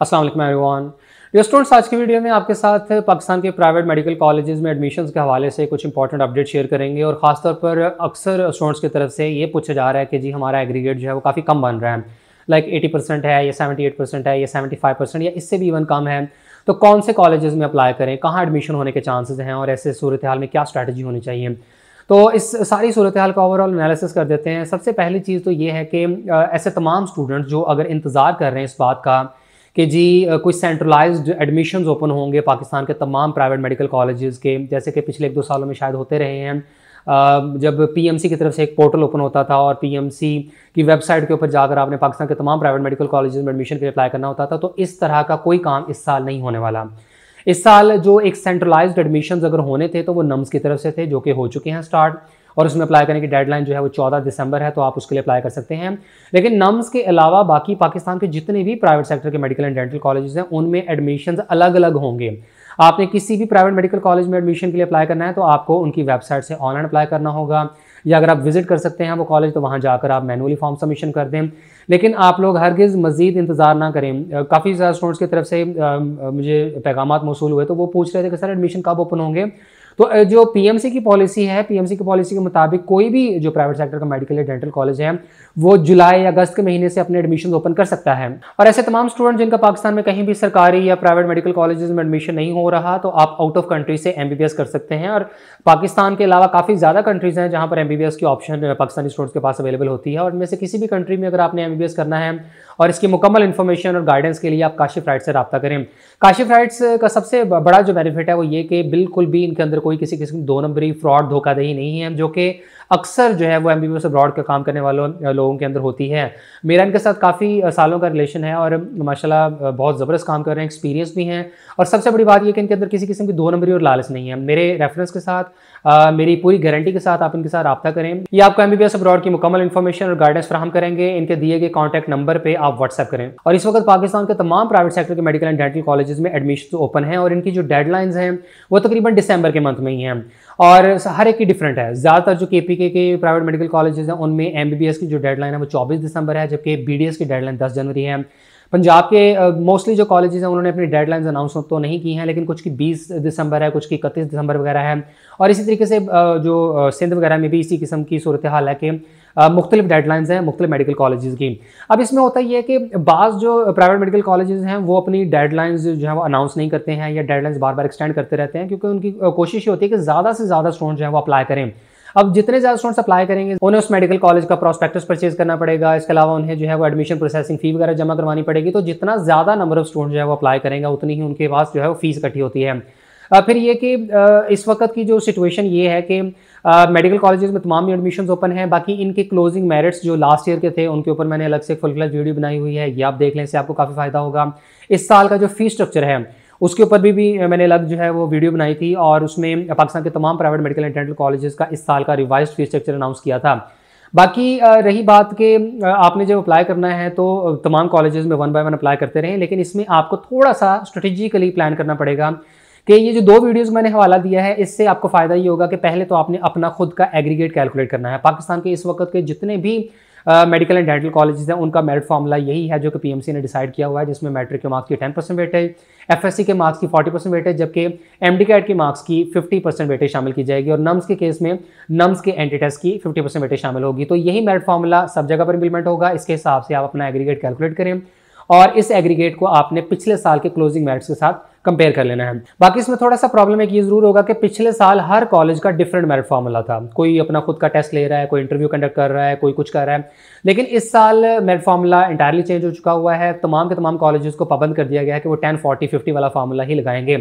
Aslam everyone. Students, आज की video में आपके साथ पाकिस्तान के प्राइवेट मेडिकल कॉलेजेस में एडमिशन्स के हवाले से कुछ इंपॉर्टेंट अपडेट शेयर करेंगे और ख़ासतौर पर अक्सर स्टूडेंट्स की तरफ़ से ये पूछा जा रहा है कि जी हमारा एग्रीगेट जो है वो काफ़ी कम बन रहा है। लाइक एटी परसेंट है या सेवेंटी एट परसेंट है या सेवेंटी फाइव परसेंट या इससे भी इवन कम है। तो कौन से कॉलेजेस में अप्लाई करें? कहाँ एडमिशन होने के चांसेस हैं? और ऐसे सूरत हाल में क्या स्ट्रैटेजी होनी चाहिए? तो इस सारी सूरत हाल का ओवरऑल एनालिसिस कर देते हैं। सबसे पहली चीज़ तो ये है कि ऐसे तमाम स्टूडेंट्स जो अगर इंतज़ार कर रहे हैं इस बात का कि जी कुछ सेंट्रलाइज्ड एडमिशन्स ओपन होंगे पाकिस्तान के तमाम प्राइवेट मेडिकल कॉलेजेस के, जैसे कि पिछले एक दो सालों में शायद होते रहे हैं। जब पीएमसी की तरफ़ से एक पोर्टल ओपन होता था और पीएमसी की वेबसाइट के ऊपर जाकर आपने पाकिस्तान के तमाम प्राइवेट मेडिकल कॉलेजेस में एडमिशन के लिए अप्लाई करना होता था तो इस तरह का कोई काम इस साल नहीं होने वाला। इस साल जो एक सेंट्रलाइज्ड एडमिशन अगर होने थे तो वो नम्स की तरफ़ से थे, जो कि हो चुके हैं स्टार्ट और उसमें अप्लाई करने की डेडलाइन जो है, वो चौदह दिसंबर है तो आप उसके लिए अप्लाई कर सकते हैं। लेकिन नम्स के अलावा बाकी पाकिस्तान के जितने भी प्राइवेट सेक्टर के मेडिकल एंड डेंटल कॉलेजेस हैं, उनमें एडमिशन अलग अलग होंगे। आपने किसी भी प्राइवेट मेडिकल कॉलेज में एडमिशन के लिए अप्लाई करना है तो आपको उनकी वेबसाइट से ऑनलाइन अप्लाई करना होगा। या अगर आप विज़िट कर सकते हैं वो कॉलेज तो वहाँ जाकर आप मैनुअली फॉर्म सबमिशन कर दें। लेकिन आप लोग हरगिज़ मज़ीद इंतज़ार ना करें। काफ़ी सारे स्टूडेंट्स की तरफ़ से मुझे पैगाम मौसू हुए तो वो पूछ रहे थे कि, सर एडमिशन कब ओपन होंगे? तो जो पीएमसी की पॉलिसी है पीएमसी की पॉलिसी के मुताबिक कोई भी जो प्राइवेट सेक्टर का मेडिकल या डेंटल कॉलेज है, वो जुलाई या अगस्त के महीने से अपने एडमिशन ओपन कर सकता है। और ऐसे तमाम स्टूडेंट जिनका पाकिस्तान में कहीं भी सरकारी या प्राइवेट मेडिकल कॉलेजेस में एडमिशन नहीं हो रहा तो आप आउट ऑफ़ कंट्री से एमबीबीएस कर सकते हैं। और पाकिस्तान के अलावा काफ़ी ज़्यादा कंट्रीज़ हैं जहाँ पर एमबीबीएस की ऑप्शन पाकिस्तानी स्टूडेंट्स के पास अवेलेबल होती है। और इनमें से किसी भी कंट्री में अगर आपने एमबीबीएस करना है और इसकी मुकम्मल इन्फॉर्मेशन और गाइडेंस के लिए आप काशिफ राइट से रब्ता करें। काशिफ राइट्स का सबसे बड़ा जो बेनिफिट है वो ये कि बिल्कुल भी इनके अंदर कोई किसी किस्म दो नंबरी फ्रॉड धोखाधही नहीं है जो कि अक्सर जो है वो एम बी बी अब्रॉड का काम करने वालों लोगों के अंदर होती है। मेरा इनके साथ काफ़ी सालों का रिलेशन है और माशाल्लाह बहुत ज़बरदस्त काम कर रहे हैं एक्सपीरियंस भी हैं। और सबसे बड़ी बात यह कि इनके अंदर किसी किस्म की दो नंबरी और लालच नहीं है। मेरे रेफरेंस के साथ आ, मेरी पूरी गारंटी के साथ आप इनके साथ रब्ता करें। ये आपको एम बी बी की मुकम्मल इन्फॉर्मेशन और गाइडेंस फ्राहम करेंगे। इनके दिए गए कॉन्टैक्ट नंबर पर आप व्हाट्सएप करें। और इस वक्त पाकिस्तान के तमाम प्राइवेट सेक्टर के मेडिकल एंड डेंटल कॉलेजेस में एडमिशन ओपन है और इनकी जो डेडलाइंस हैं, वो तकरीबन दिसंबर के मंथ में ही हैं। और हर एक की डिफरेंट है। ज़्यादातर जो के पी के प्राइवेट मेडिकल कॉलेजेस हैं, उनमें एमबीबीएस की जो डेडलाइन है, वो चौबीस दिसंबर है, जबकि बीडीएस की डेडलाइन दस जनवरी है। पंजाब के मोस्टली जो कॉलेजेस हैं, उन्होंने अपनी डेडलाइंस अनाउंस तो नहीं की हैं, लेकिन कुछ की 20 दिसंबर है, कुछ की इकतीस दिसंबर वगैरह है। और इसी तरीके से जो सिंध वगैरह में भी इसी किस्म की सूरत हाल है कि मुख्तलिफ़ डेडलाइंस हैं, मुख्तलिफ़ मेडिकल कॉलेजेस की। अब इसमें होता ही है कि बाज़ जो प्राइवेट मेडिकल कॉलेजेस हैं, वो अपनी डेडलाइंस जो है, वो अनाउंस नहीं करते हैं या डेडलाइंस बार बार एक्सटेंड करते रहते हैं, क्योंकि उनकी कोशिश ये होती है कि ज़्यादा से ज़्यादा स्टूडेंट जो है, वो अप्लाई करें। अब जितने ज़्यादा स्टूडेंट्स अप्लाई करेंगे, उन्हें उस मेडिकल कॉलेज का प्रोस्पेक्टस परचेज करना पड़ेगा। इसके अलावा उन्हें जो है वो एडमिशन प्रोसेसिंग फ़ी वगैरह जमा करवानी पड़ेगी। तो जितना ज़्यादा नंबर ऑफ़ स्टूडेंट जो है वो अप्लाई करेंगे, उतनी ही उनके पास जो है वो फ़ीस इकट्ठी होती है। फिर ये कि इस वक्त की जो सिचुएशन ये है कि मेडिकल कॉलेजेस में तमाम एडमिशन ओपन हैं। बाकी इनके क्लोजिंग मेरिट्स जो लास्ट ईयर के थे, उनके ऊपर मैंने अलग से फुल फ्लैज वीडियो बनाई हुई है। ये आप देख लें, इससे आपको काफ़ी फ़ायदा होगा। इस साल का जो फ़ी स्ट्रक्चर है उसके ऊपर भी, भी मैंने अलग जो है वो वीडियो बनाई थी और उसमें पाकिस्तान के तमाम private medical and dental colleges का इस साल का रिवाइज फ़ी स्ट्रक्चर अनाउंस किया था। बाकी रही बात कि आपने जब अप्लाई करना है तो तमाम कॉलेजेस में वन बाय वन अप्लाई करते रहें लेकिन इसमें आपको थोड़ा सा स्ट्रेटेजिकली प्लान करना पड़ेगा कि ये जो दो वीडियोस मैंने हवाला दिया है इससे आपको फ़ायदा ये होगा कि पहले तो आपने अपना खुद का एग्रीगेट कैलकुलेट करना है। पाकिस्तान के इस वक्त के जितने भी मेडिकल एंड डेंटल कॉलेजेस हैं, उनका मेरिट फॉर्मूला यही है जो कि पीएमसी ने डिसाइड किया हुआ है, जिसमें मैट्रिक के मार्क्स की टेन परसेंट वेटेज एफएससी के मार्क्स की फोर्टी परसेंट वेटेज जबकि एम डी के मार्क्स की फिफ्टी परसेंट वेटेज शामिल की जाएगी और नम्स के केस में नम्स के एंटी टेस्ट की फिफ्टी परसेंट वेटेज शामिल होगी। तो यही मेरिट फॉर्मूला सब जगह पर इम्प्लीमेंट होगा, इसके हिसाब से आप अपना एग्रीगेट कैलकुलेट करें और इस एग्रीगेट को आपने पिछले साल के क्लोजिंग मेरिट्स के साथ कंपेयर कर लेना है। बाकी इसमें थोड़ा सा प्रॉब्लम एक ये ज़रूर होगा कि पिछले साल हर कॉलेज का डिफरेंट मेरिट फॉर्मूला था। कोई अपना खुद का टेस्ट ले रहा है, कोई इंटरव्यू कंडक्ट कर रहा है, कोई कुछ कर रहा है। लेकिन इस साल मेरिट फॉर्मूला इंटायरली चेंज हो चुका हुआ है। तमाम के तमाम कॉलेजेस को पाबंद कर दिया गया है कि वो टेन फोर्टी फिफ्टी वाला फार्मूला ही लगाएँगे।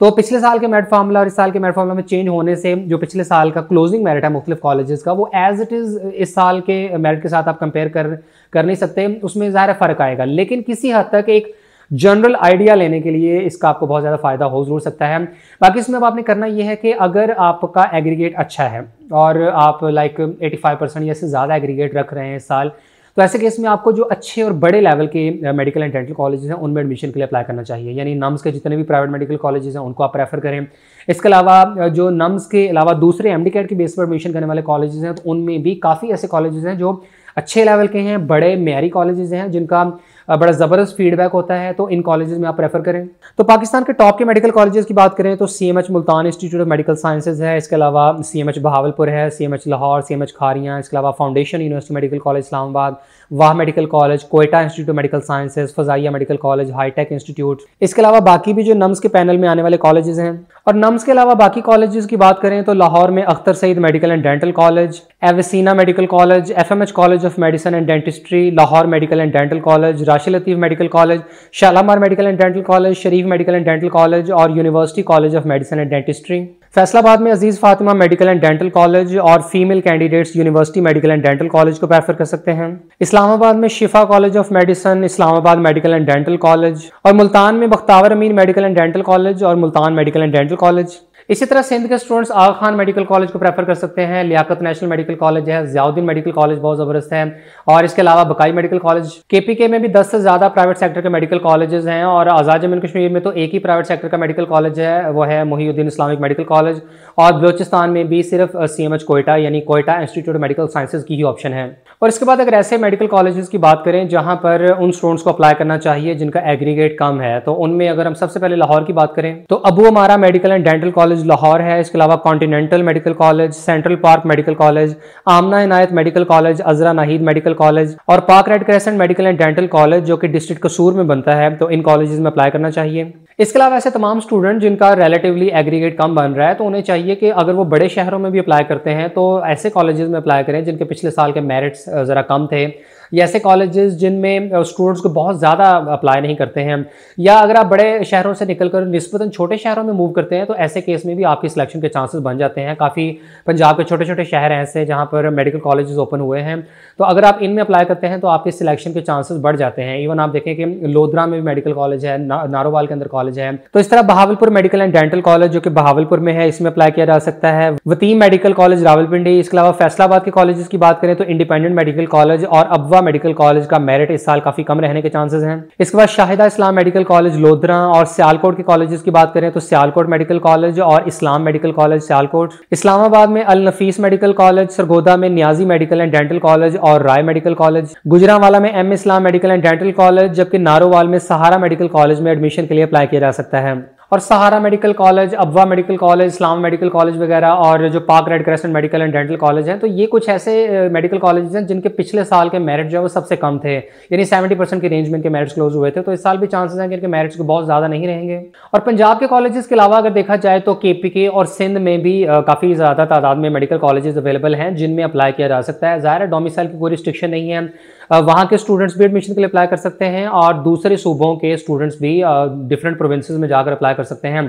तो पिछले साल के मेरिट फार्मूला और इस साल के मेरिट फार्मूला में चेंज होने से जो पिछले साल का क्लोजिंग मेरिट है मुख्तलिफ़ कॉलेजेस का, वो एज इट इज़ इस साल के मेरिट के साथ आप कंपेयर कर कर नहीं सकते। उसमें ज़ाहिर फ़र्क आएगा। लेकिन किसी हद तक एक जनरल आइडिया लेने के लिए इसका आपको बहुत ज़्यादा फ़ायदा हो, ज़रूर सकता है। बाकी इसमें अब आपने करना यह है कि अगर आपका एग्रीगेट अच्छा है और आप लाइक 85 परसेंट या से ज़्यादा एग्रीगेट रख रहे हैं साल तो ऐसे केस में आपको जो अच्छे और बड़े लेवल के मेडिकल एंड डेंटल कॉलेजेस हैं, उनमें एडमिशन के लिए अप्लाई करना चाहिए। यानी नम्स के जितने भी प्राइवेट मेडिकल कॉलेजेस हैं, उनको आप प्रेफर करें। इसके अलावा जो नम्स के अलावा दूसरे एम डी कैट के बेस पर एडमिशन करने वाले कॉलेजेस हैं तो उनमें भी काफ़ी ऐसे कॉलेजेस हैं जो अच्छे लेवल के हैं, बड़े मेरी कॉलेजेस हैं जिनका बड़ा ज़बरदस्त फीडबैक होता है तो इन कॉलेजेस में आप प्रेफर करें? तो पाकिस्तान के टॉप के मेडिकल कॉलेजेस की बात करें तो C M H Multan institute of medical sciences है, इसके अलावा सी एम एच बहावलपुर है C Lahore C M H Kharian, इसके अलावा foundation university medical college Islamabad, Wah medical college Quetta institute of medical sciences Fazaia medical college hi tech institute इसके अलावा बाकी भी जो नम्स के पैनल में आने वाले कॉलेजेस हैं। और नम्स के अलावा बाकी कॉलेजेस की बात करें तो लाहौर में Akhtar Saeed medical and dental college Avicenna medical college F M H college of medicine and dentistry Lahore medical and dental college Rashid Latif medical college, Shalamar medical and dental college, Sharif medical and dental college और university college of medicine and dentistry. Faisalabad में Aziz Fatima medical and dental college और female candidates university medical and dental college को prefer कर सकते हैं। इस्लामाबाद में Shifa college of medicine, Islamabad medical and dental college और मुल्तान में Bakhtawar Amin medical and dental college और Multan medical and dental college. इसी तरह सिंध के students Aga Khan medical college को प्रेफर कर सकते हैं। लियाकत नेशनल मेडिकल कॉलेज है, जियाउद्दीन मेडिकल कॉलेज बहुत ज़बरदस्त है। और इसके अलावा बकाई मेडिकल कॉलेज के में भी दस से ज़्यादा प्राइवेट सेक्टर के मेडिकल कॉलेजेस हैं और आज़ाद जम्मू कश्मीर में तो एक ही प्राइवेट सेक्टर का मेडिकल कॉलेज है, वो है मोहीउद्दीन इस्लामिक मेडिकल कॉलेज और बलोचिस्तान में भी सिर्फ़ सी एम एच कोयटा यानी कोयटा इंस्टीट्यूट मेडिकल साइंसेज की ही ऑप्शन है। और इसके बाद अगर ऐसे मेडिकल कॉलेजेस की बात करें, जहाँ पर उन स्टूडेंट्स को अप्लाई करना चाहिए जिनका एग्रीगेट कम है तो उनमें अगर हम सबसे पहले लाहौर की बात करें तो Abu Umara medical and dental college Lahore है, इसके अलावा continental medical college central park medical college Amna Inayat medical college Azra Naheed medical college और Pak red crescent medical and dental college जो कि डिस्ट्रिक्ट कसूर में बनता है तो इन कॉलेजेस में अप्लाई करना चाहिए। इसके अलावा ऐसे तमाम स्टूडेंट जिनका रिलेटिवली एग्रीगेट कम बन रहा है तो उन्हें चाहिए कि अगर वो बड़े शहरों में भी अप्लाई करते हैं तो ऐसे कॉलेजेस में अप्लाई करें जिनके पिछले साल के मेरिट्स ज़रा कम थे। या ऐसे कॉलेजेस जिनमें स्टूडेंट्स को बहुत ज़्यादा अप्लाई नहीं करते हैं। या अगर आप बड़े शहरों से निकलकर निस्बतन छोटे शहरों में मूव करते हैं तो ऐसे केस में भी आपकी सिलेक्शन के चांसेस बन जाते हैं। काफ़ी पंजाब के छोटे छोटे शहर हैं ऐसे जहाँ पर मेडिकल कॉलेजेस ओपन हुए हैं। तो अगर आप इनमें अप्लाई करते हैं तो आपके सिलेक्शन के चांसेस बढ़ जाते हैं। इवन आप देखें कि लोधरा में भी मेडिकल कॉलेज है ना, नारोवाल के अंदर कॉलेज है। तो इस तरह Bahawalpur medical and dental college जो कि बहावलपुर में है इसमें अप्लाई किया जा सकता है। वतीम मेडिकल कॉलेज रावलपिंडी इसके अलावा फैसलाबाद के कॉलेज की बात करें तो इंडिपेंडेंट मेडिकल कॉलेज और अबवा मेडिकल कॉलेज का मेरिट इस साल काफ़ी कम रहने के चांसेस हैं। इसके बाद शाहिदा इस्लाम मेडिकल कॉलेज लोधरा और सियालकोट के कॉलेजेस की बात करें तो सियालकोट मेडिकल कॉलेज और इस्लाम मेडिकल कॉलेज सियालकोट, इस्लामाबाद में अल नफीस मेडिकल कॉलेज, सरगोदा में Niazi medical and dental college और राय मेडिकल कॉलेज, गुजरावाला में M Islam medical and dental college, जबकि नारोवाल में सहारा मेडिकल कॉलेज में एडमिशन के लिए अप्लाई किया जा सकता है। और Sahara medical college, Abwa medical college, Islam medical college वगैरह और जो Pak red crescent medical and dental college हैं तो ये कुछ ऐसे मेडिकल कॉलेज हैं जिनके पिछले साल के मेरिट जो है वो सबसे कम थे। यानी सेवेंटी परसेंट के रेंज में इनके मेरिट्स क्लोज हुए थे तो इस साल भी चांसेस हैं कि इनके मेरिट्स बहुत ज़्यादा नहीं रहेंगे। और पंजाब के कॉलेजेस के अलावा अगर देखा जाए तो के और सिंध में भी काफ़ी ज़्यादा तादाद में मेडिकल कॉलेजेस अवेलेबल हैं जिनमें अप्लाई किया जा सकता है। ज़ाहिर है डोमिसाइल की कोई रिस्ट्रिक्शन नहीं है। वहाँ के स्टूडेंट्स भी एडमिशन के लिए अप्लाई कर सकते हैं और दूसरे सूबों के स्टूडेंट्स भी डिफरेंट प्रोविंसेस में जाकर अप्लाई कर सकते हैं।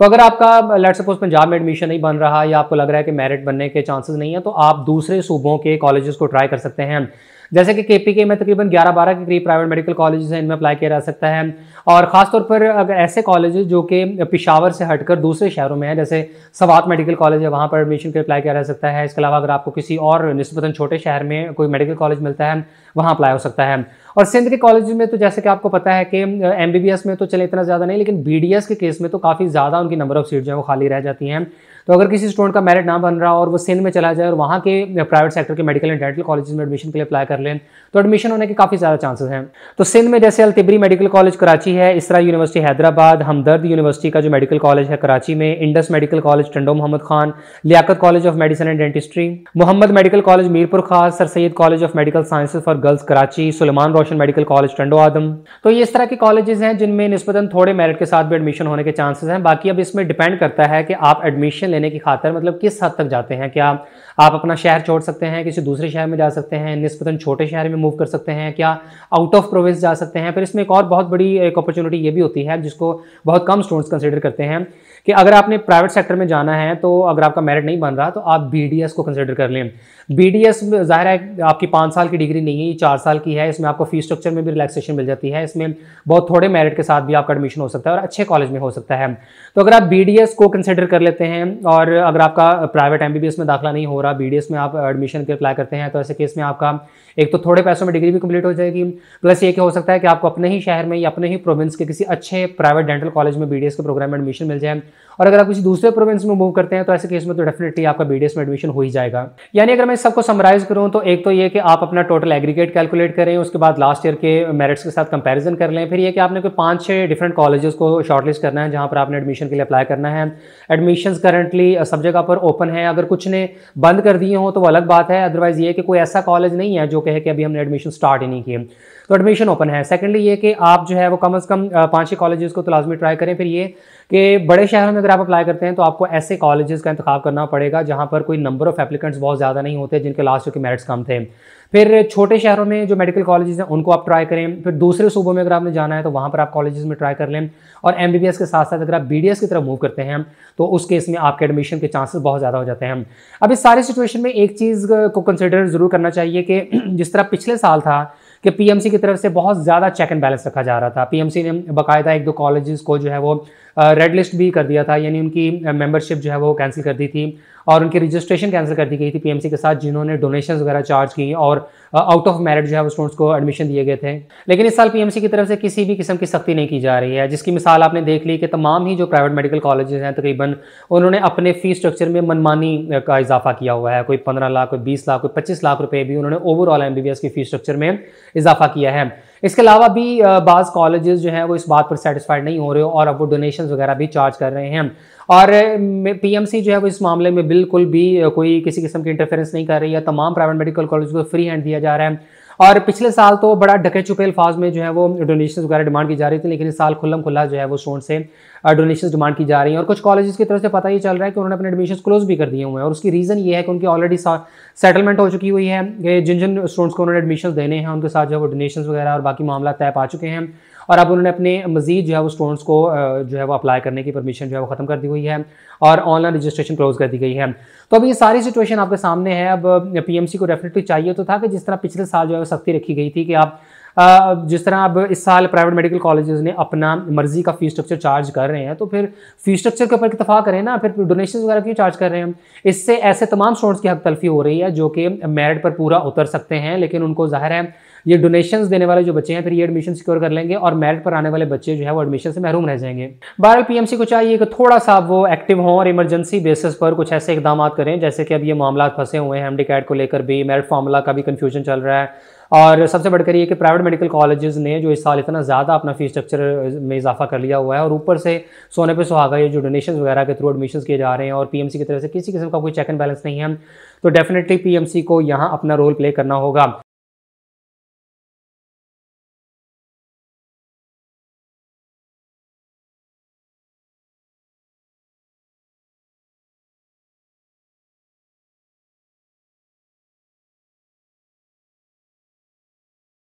तो अगर आपका लेट सपोज़ पंजाब में एडमिशन नहीं बन रहा या आपको लग रहा है कि मेरिट बनने के चांसेस नहीं है तो आप दूसरे सूबों के कॉलेजेस को ट्राई कर सकते हैं। जैसे कि के पी के में तकरीबन 11-12 के करीब प्राइवेट मेडिकल कॉलेजेस हैं, इनमें अप्लाई किया जा सकता है। और ख़ासतौर पर अगर ऐसे कॉलेज जो कि पिशावर से हटकर दूसरे शहरों में हैं, जैसे सवात मेडिकल कॉलेज है, वहाँ पर एडमिशन के अप्लाई किया जा सकता है। इसके अलावा अगर आपको किसी और नस्बता छोटे शहर में कोई मेडिकल कॉलेज मिलता है, वहाँ अप्लाई हो सकता है। और सिंध के कॉलेज में तो जैसे कि आपको पता है कि MBBS में तो चले इतना ज़्यादा नहीं, लेकिन BDS के केस में तो काफ़ी ज़्यादा उनकी नंबर ऑफ़ सीट जो है वो खाली रह जाती हैं। तो अगर किसी स्टूडेंट का मेरिट ना बन रहा और वो सिंध में चला जाए और वहाँ के प्राइवेट सेक्टर के मेडिकल एंड डेंटल कॉलेज में एडमिशन के लिए अप्लाई कर लें तो एडमिशन होने के काफ़ी ज़्यादा चांसेस हैं। तो सिंध में जैसे अलतिबरी मेडिकल कॉलेज कराची है इसरा यूनिवर्सिटी हैदराबाद, हमदर्द यूनिवर्सिटी का जो मेडिकल कॉलेज है कराची में Indus medical college Tando Mohammad Khan Liaquat college of medicine and dentistry Mohammad medical college Mirpur Khas sir Syed college of medical sciences for girls Karachi Suleman Roshan medical college Tando Adam तो ये इस तरह के colleges हैं जिनमें नस्बतन थोड़े merit के साथ भी एडमिशन होने के चांसेस हैं। बाकी अब इसमें डिपेंड करता है कि आप एडमिशन लेने की खातर मतलब किस हद तक जाते हैं? क्या आप अपना शहर छोड़ सकते हैं, किसी दूसरे शहर में जा सकते हैं, निस्बतन छोटे शहर में मूव कर सकते हैं, क्या आउट ऑफ़ प्रोविंस जा सकते हैं? फिर इसमें एक और बहुत बड़ी एक अपॉर्चुनिटी ये भी होती है, जिसको बहुत कम स्टूडेंट्स कंसिडर करते हैं, कि अगर आपने प्राइवेट सेक्टर में जाना है तो अगर आपका मेरिट नहीं बन रहा तो आप बीडीएस को कंसिडर कर लें। बी डी एस ज़ाहिर है, आपकी पाँच साल की डिग्री नहीं है चार साल की है, इसमें आपको फ़ीस स्ट्रक्चर में भी रिलैक्सेशन मिल जाती है, इसमें बहुत थोड़े मेरिट के साथ भी आपका एडमिशन हो सकता है और अच्छे कॉलेज में हो सकता है। तो अगर आप बी डी एस को कंसिडर कर लेते हैं और अगर आपका प्राइवेट एमबीबीएस में दाखिला नहीं हो रहा बीडीएस में आप एडमिशन के अप्लाई करते हैं तो ऐसे केस में आपका एक तो थोड़े पैसों में डिग्री भी कंप्लीट हो जाएगी। प्लस ये हो सकता है कि आपको अपने ही शहर में या अपने ही प्रोविंस के किसी अच्छे प्राइवेट डेंटल कॉलेज में बीडीएस के प्रोग्राम में एडमिशन मिल जाए। और अगर आप किसी दूसरे प्रोविंस में मूव करते हैं तो ऐसे केस में तो डेफिनेटली आपका BDS में एडमिशन हो ही जाएगा। यानी अगर मैं सबको समराइज करूँ तो एक तो ये कि आप अपना टोटल एग्रीगेट कैलकुलेट करें, उसके बाद लास्ट ईयर के मेरिट्स के साथ कंपेरिजन कर लें। फिर ये कि आपने कोई पाँच छः डिफरेंट कॉलेजेस को शॉर्टलिस्ट करना है, जहाँ पर आपने एडमिशन के लिए अप्लाई करना है। एडमिशन करंटली सब जगह पर ओपन है। अगर कुछ ने बंद कर दिए हों तो वो अलग बात है। अदरवाइज़ ये कि कोई ऐसा कॉलेज नहीं है, जो कहे कि अभी हमने एडमिशन स्टार्ट ही नहीं किए। तो एडमिशन ओपन है। सेकंडली ये कि आप जो है वो कम अज़ कम पाँच छः कॉलेजेस को तो लाजमी ट्राई करें। फिर ये कि बड़े शहरों में अगर आप अप्लाई करते हैं तो आपको ऐसे कॉलेजेस का इंतज़ाम करना पड़ेगा जहाँ पर कोई नंबर ऑफ़ एप्लीकेंट्स बहुत ज़्यादा नहीं होते जिनके लास्ट के मेरिट्स कम थे। फिर छोटे शहरों में जो मेडिकल कॉलेजेस हैं, उनको आप ट्राई करें। फिर दूसरे सूबों में अगर आपने जाना है तो वहाँ पर आप कॉलेजेस में ट्राई कर लें। और एम के साथ साथ अगर आप बी की तरफ़ मूव करते हैं तो उस केस में आपके एडमिशन के चांसेस बहुत ज़्यादा हो जाते हैं। अब इस सारे सिचुएशन में एक चीज़ को कंसिडर ज़रूर करना चाहिए कि जिस तरह पिछले साल था कि पीएमसी की तरफ़ से बहुत ज़्यादा चेक एंड बैलेंस रखा जा रहा था। पीएमसी ने बाकायदा एक दो कॉलेजेस को जो है वो रेड लिस्ट भी कर दिया था, यानी उनकी मेंबरशिप जो है वो कैंसिल कर दी थी। और उनकी रजिस्ट्रेशन कैंसिल कर दी गई थी पीएमसी के साथ, जिन्होंने डोनेशन वगैरह चार्ज की और आउट ऑफ़ मेरिट जो है वो स्टूडेंट्स को एडमिशन दिए गए थे। लेकिन इस साल पीएमसी की तरफ़ से किसी भी किस्म की सख्ती नहीं की जा रही है। जिसकी मिसाल आपने देख ली कि तमाम ही जो प्राइवेट मेडिकल कॉलेजेस हैं, तकरीबन उन्होंने अपने फ़ी स्ट्रक्चर में मनमानी का इजाफा किया हुआ है। कोई पंद्रह लाख, कोई बीस लाख, कोई पच्चीस लाख रुपये भी उन्होंने ओवरऑल एमबीबीएस की फ़ीस स्ट्रक्चर में इजाफा किया है। इसके अलावा भी बाज़ कॉलेजेस जो हैं, वो इस बात पर सेटिस्फाइड नहीं हो रहे हो और अब वो डोनेशन वगैरह भी चार्ज कर रहे हैं और पीएमसी जो है वो इस मामले में बिल्कुल भी कोई किसी किस्म की इंटरफेरेंस नहीं कर रही है। तमाम प्राइवेट मेडिकल कॉलेज को फ्री हैंड दिया जा रहा है। और पिछले साल तो बड़ा ढके छुपे अल्फाज में जो है वो डोनेशन वगैरह डिमांड की जा रही थी, लेकिन इस साल खुल्लम खुला जो है वो सोन से डोनेशन डिमांड की जा रही है। और कुछ कॉलेज की तरफ़ से पता ही चल रहा है कि उन्होंने अपने एडमिशन क्लोज भी कर दिए हुए हैं। और उसकी रीज़न ये है कि उनकी ऑलरेडी सेटलमेंट हो चुकी हुई है। जिन जिन स्टूडेंट्स को उन्होंने एडमिशन देने हैं, उनके साथ जो है वो डोनेशन वगैरह और बाकी मामला तय पा चुके हैं। और अब उन्होंने अपने मजीद जो है वो स्टूडेंट्स को जो है वो अप्लाई करने की परमिशन जो है वो ख़त्म कर दी हुई है और ऑनलाइन रजिस्ट्रेशन क्लोज कर दी गई है। तो अब ये सारी सिचुएशन आपके सामने है। अब पीएमसी को डेफिनेटली चाहिए तो था कि जिस तरह पिछले साल जो है वो सख्ती रखी गई थी कि आप जिस तरह अब इस साल प्राइवेट मेडिकल कॉलेजेस ने अपना मर्ज़ी का फ़ीस स्ट्रक्चर चार्ज कर रहे हैं तो फिर फ़ीस स्ट्रक्चर के ऊपर इतफा करें ना, फिर डोनेशन वगैरह क्यों चार्ज कर रहे हैं इससे ऐसे तमाम स्टूडेंट्स की हक तलफी हो रही है जो कि मेरिट पर पूरा उतर सकते हैं, लेकिन उनको ज़ाहिर है ये डोनेशंस देने वाले जो बच्चे हैं, फिर ये एडमिशन सिक्योर कर लेंगे और मेरिट पर आने वाले बच्चे जो है वो एडमिशन से महरूम रह जाएँगे। बहरहाल पीएमसी को चाहिए कि थोड़ा सा वो एक्टिव हों और इमरजेंसी बेसिस पर कुछ ऐसे इकदाम करें, जैसे कि अब ये मामला फंसे हुए हैं एमडी कैट को लेकर भी मेरिट फार्मूला का भी कन्फ्यूज़न चल रहा है। और सबसे बढ़कर ये कि प्राइवेट मेडिकल कॉलेजेस ने जो इस साल इतना ज़्यादा अपना फ़ीस स्ट्रक्चर में इजाफा कर लिया हुआ है और ऊपर से सोने पे सुहागा ये जो डोनेशन वगैरह के थ्रू एडमिशन किए जा रहे हैं और पीएमसी की तरफ़ से किसी किस्म का कोई चेक एंड बैलेंस नहीं है तो डेफिनेटली पीएमसी को यहाँ अपना रोल प्ले करना होगा।